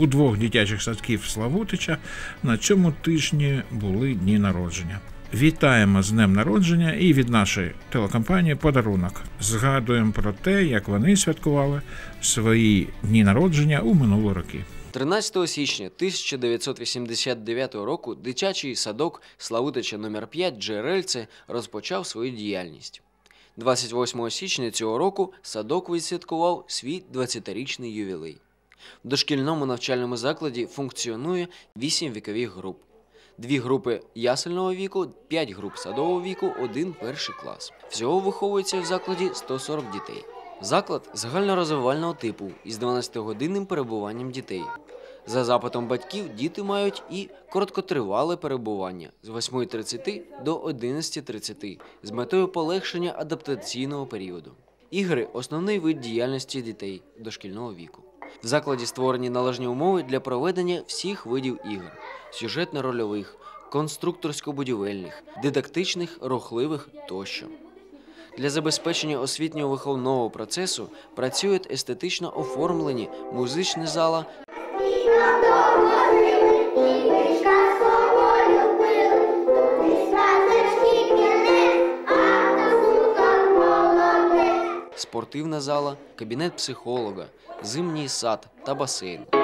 У двох дитячих садків Славутича на цьому тижні були дні народження. Вітаємо з днем народження і від нашої телекомпанії подарунок. Згадуємо про те, як вони святкували свої дні народження у минулі роки. 13 січня 1989 року дитячий садок Славутича номер 5 Джерельце розпочав свою діяльність. 28 січня цього року садок відсвяткував свій 20-річний ювілей. В дошкільному навчальному закладі функціонує 8 вікових груп. Дві групи ясельного віку, 5 груп садового віку, один перший клас. Всього виховується в закладі 140 дітей. Заклад загальнорозвивального типу із 12-годинним перебуванням дітей. За запитом батьків діти мають і короткотривале перебування з 8.30 до 11.30 з метою полегшення адаптаційного періоду. Ігри основний вид діяльності дітей дошкільного віку. В закладі створені належні умови для проведення всіх видів ігор: сюжетно-рольових, конструкторсько-будівельних, дидактичних, рухливих тощо. Для забезпечення освітнього виховного процесу працюють естетично оформлені музичні зала, спортивна зала, кабінет психолога, зимній сад та басейн.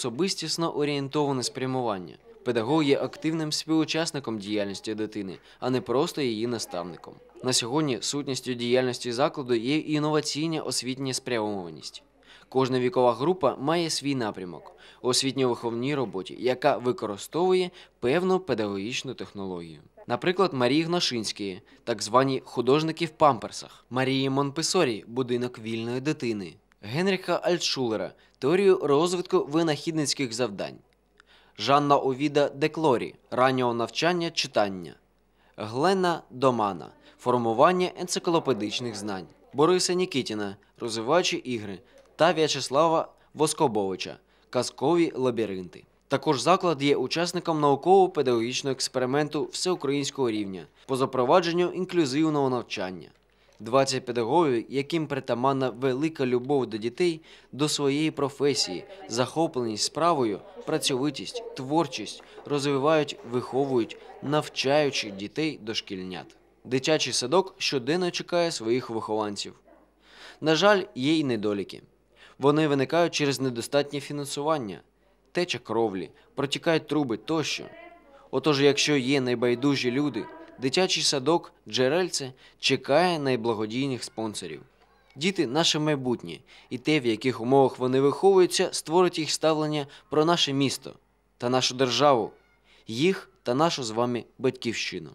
Особистісно орієнтоване спрямування. Педагог є активним співучасником діяльності дитини, а не просто її наставником. На сьогодні сутністю діяльності закладу є інноваційна освітня спрямованість. Кожна вікова група має свій напрямок у освітньо-виховній роботі, яка використовує певну педагогічну технологію. Наприклад, Марії Гношинської, так звані художники в памперсах, Марії Монпесорі будинок вільної дитини, Генріха Альтшулера теорію розвитку винахідницьких завдань, Жанна Овіда Деклорі раннього навчання читання, Глена Домана формування енциклопедичних знань, Бориса Нікітіна розвиваючі ігри та В'ячеслава Воскобовича казкові лабіринти. Також заклад є учасником науково-педагогічного експерименту всеукраїнського рівня по запровадженню інклюзивного навчання. 20 педагогів, яким притаманна велика любов до дітей, до своєї професії, захопленість справою, працьовитість, творчість розвивають, виховують, навчаючи дітей дошкільнят. Дитячий садок щоденно чекає своїх вихованців. На жаль, є й недоліки. Вони виникають через недостатнє фінансування, теча кровлі, протікають труби тощо. Отож, якщо є найбайдужі люди, дитячий садок Джерельце чекає найблагодійних спонсорів. Діти наше майбутнє, і те, в яких умовах вони виховуються, створить їх ставлення про наше місто та нашу державу, їх та нашу з вами батьківщину.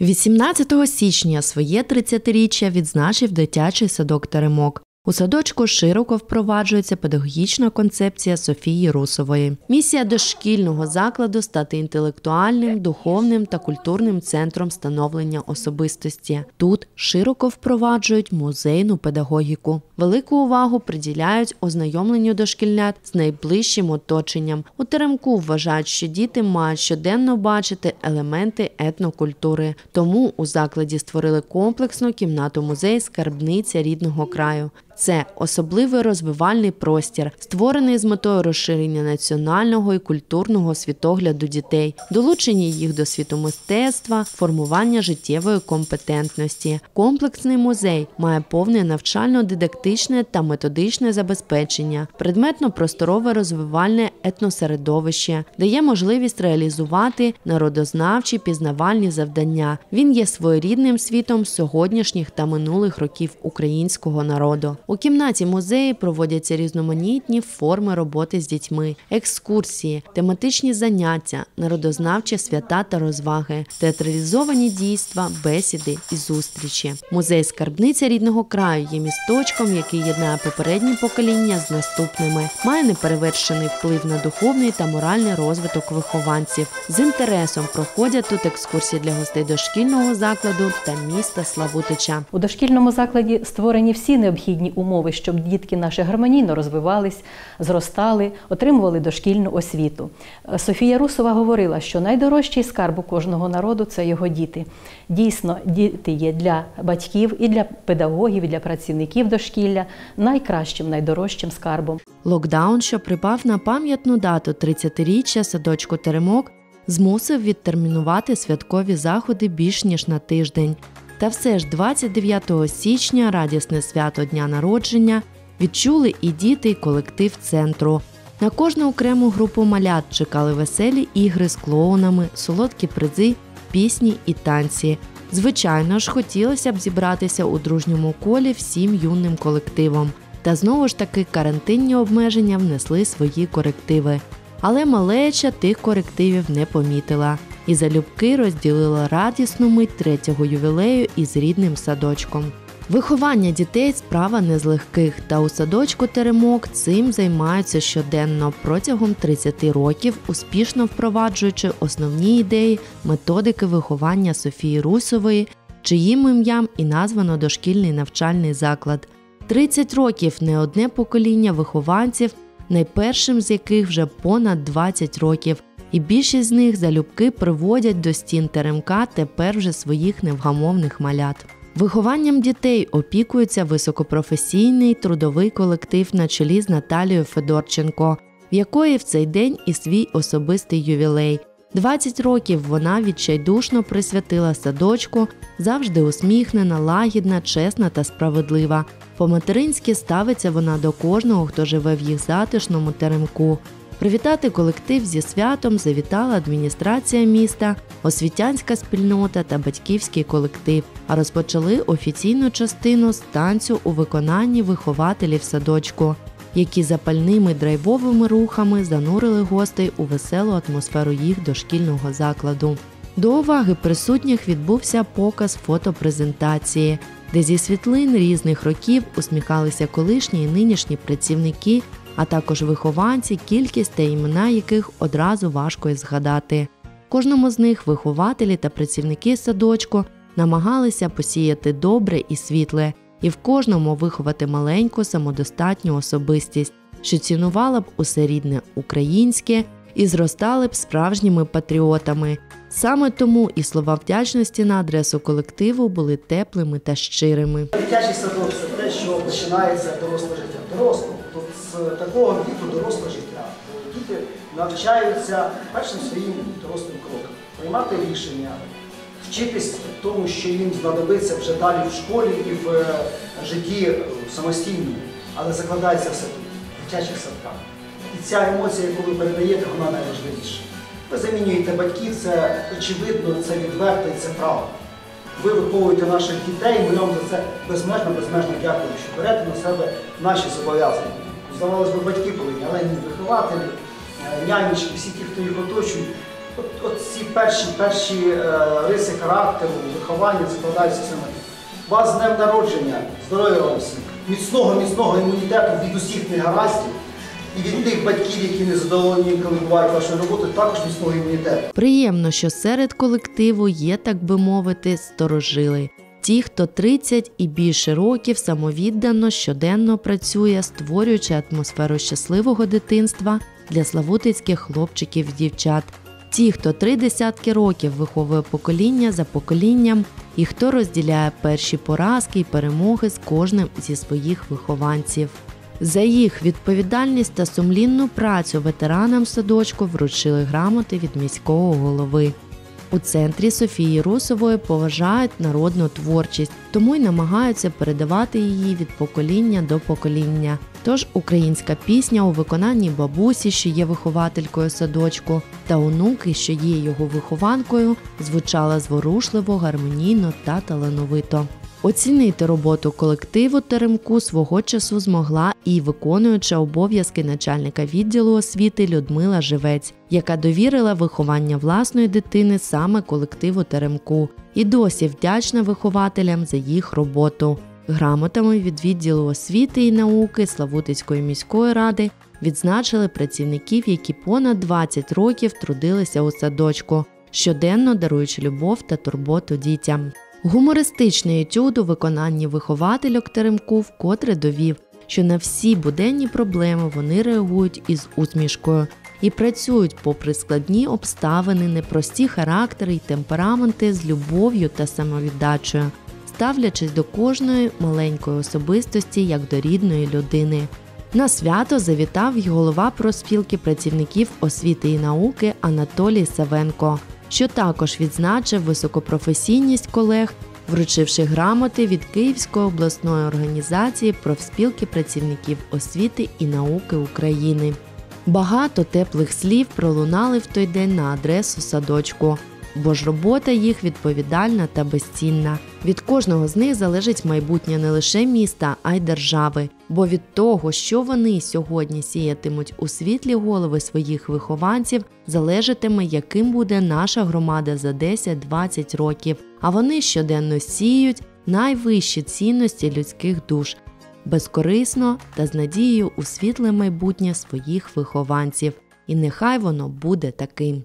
18 січня своє 30-річчя відзначив дитячий садок Теремок. У садочку широко впроваджується педагогічна концепція Софії Русової. Місія дошкільного закладу стати інтелектуальним, духовним та культурним центром становлення особистості. Тут широко впроваджують музейну педагогіку. Велику увагу приділяють ознайомленню дошкільнят з найближчим оточенням. У теремку вважають, що діти мають щоденно бачити елементи етнокультури. Тому у закладі створили комплексну кімнату музей скарбниця рідного краю. Це особливий розвивальний простір, створений з метою розширення національного і культурного світогляду дітей, долучення їх до світу мистецтва, формування життєвої компетентності. Комплексний музей має повне навчально-дидактичне та методичне забезпечення, предметно-просторове розвивальне етносередовище, дає можливість реалізувати народознавчі пізнавальні завдання. Він є своєрідним світом сьогоднішніх та минулих років українського народу. У кімнаті музею проводяться різноманітні форми роботи з дітьми, екскурсії, тематичні заняття, народознавчі свята та розваги, театралізовані дійства, бесіди і зустрічі. Музей скарбниця рідного краю є місточком, який єднає попередні покоління з наступними, має неперевершений вплив на духовний та моральний розвиток вихованців. З інтересом проходять тут екскурсії для гостей дошкільного закладу та міста Славутича. У дошкільному закладі створені всі необхідні умови, щоб дітки наші гармонійно розвивались, зростали, отримували дошкільну освіту. Е, Софія Русова говорила, що найдорожчий скарб у кожного народу це його діти. Дійсно, діти є для батьків і для педагогів, і для працівників дошкілля найкращим, найдорожчим скарбом. Локдаун, що припав на пам'ятну дату 30-річчя садочку Теремок, змусив відтермінувати святкові заходи більш ніж на тиждень. Та все ж 29 січня, радісне свято Дня народження, відчули і діти, і колектив центру. На кожну окрему групу малят чекали веселі ігри з клоунами, солодкі призи, пісні і танці. Звичайно ж, хотілося б зібратися у дружньому колі всім юним колективом. Та знову ж таки карантинні обмеження внесли свої корективи. Але малеча тих корективів не помітила і залюбки розділила радісну мить третього ювілею із рідним садочком. Виховання дітей справа не з легких, та у садочку Теремок цим займаються щоденно протягом 30 років, успішно впроваджуючи основні ідеї методики виховання Софії Русової, чиїм ім'ям і названо дошкільний навчальний заклад. 30 років не одне покоління вихованців, найпершим з яких вже понад 20 років, і більшість з них залюбки приводять до стін теремка тепер вже своїх невгамовних малят. Вихованням дітей опікується високопрофесійний трудовий колектив на чолі з Наталією Федорченко, в якої в цей день і свій особистий ювілей. 20 років вона відчайдушно присвятила садочку, завжди усміхнена, лагідна, чесна та справедлива. По-материнськи ставиться вона до кожного, хто живе в їх затишному теремку. Привітати колектив зі святом завітала адміністрація міста, освітянська спільнота та батьківський колектив. А розпочали офіційну частину з танцю у виконанні вихователів садочку, які запальними драйвовими рухами занурили гостей у веселу атмосферу їх дошкільного закладу. До уваги присутніх відбувся показ фотопрезентації, де зі світлин різних років усміхалися колишні і нинішні працівники, а також вихованці, кількість та імена яких одразу важко і згадати. Кожному з них вихователі та працівники садочку намагалися посіяти добре і світле, і в кожному виховати маленьку самодостатню особистість, що цінувала б усе рідне українське і зростали б справжніми патріотами. Саме тому і слова вдячності на адресу колективу були теплими та щирими. Дитячий садок це те, що починається доросле життя. Доросле, з такого віку доросле життя. Діти навчаються першим своїм дорослим кроком, приймати рішення, вчитись тому, що їм знадобиться вже далі в школі і в е, житті е, самостійному, але закладається все тут, в дитячих садках. І ця емоція, яку ви передаєте, вона найважливіша. Ви замінюєте батьків, це очевидно, це відверто і це правда. Ви виховуєте наших дітей, ми вам за це безмежно, безмежно дякуємо, що берете на себе наші зобов'язання. Здавалось би, батьки повинні, але ні, вихователі, е, нянечки, всі ті, хто їх оточують. От, ці перші, перші е, риси характеру, виховання складаються саме. Вас з днем народження, здоров'я вам всім, міцного, міцного імунітету від усіх негараздів і від тих батьків, які не задоволені, коли бувають вашою роботою, також міцного імунітету. Приємно, що серед колективу є, так би мовити, сторожили. Ті, хто 30 і більше років самовіддано щоденно працює, створюючи атмосферу щасливого дитинства для славутицьких хлопчиків і дівчат. Ті, хто три десятки років виховує покоління за поколінням, і хто розділяє перші поразки і перемоги з кожним зі своїх вихованців. За їх відповідальність та сумлінну працю ветеранам садочку вручили грамоти від міського голови. У центрі Софії Русової поважають народну творчість, тому й намагаються передавати її від покоління до покоління. Тож українська пісня у виконанні бабусі, що є вихователькою садочку, та онуки, що є його вихованкою, звучала зворушливо, гармонійно та талановито. Оцінити роботу колективу Теремку свого часу змогла і виконуюча обов'язки начальника відділу освіти Людмила Живець, яка довірила виховання власної дитини саме колективу Теремку, і досі вдячна вихователям за їх роботу. Грамотами від відділу освіти і науки Славутицької міської ради відзначили працівників, які понад 20 років трудилися у садочку, щоденно даруючи любов та турботу дітям. Гумористичний етюд у виконанні виховательок Теремку вкотре довів, що на всі буденні проблеми вони реагують із усмішкою і працюють попри складні обставини, непрості характери й темпераменти з любов'ю та самовіддачею, ставлячись до кожної маленької особистості як до рідної людини. На свято завітав й голова проспілки працівників освіти і науки Анатолій Савенко, що також відзначив високопрофесійність колег, вручивши грамоти від Київської обласної організації профспілки працівників освіти і науки України. Багато теплих слів пролунали в той день на адресу садочку, бо ж робота їх відповідальна та безцінна. Від кожного з них залежить майбутнє не лише міста, а й держави. Бо від того, що вони сьогодні сіятимуть у світлі голови своїх вихованців, залежатиме, яким буде наша громада за 10-20 років. А вони щоденно сіють найвищі цінності людських душ безкорисно та з надією у світле майбутнє своїх вихованців. І нехай воно буде таким.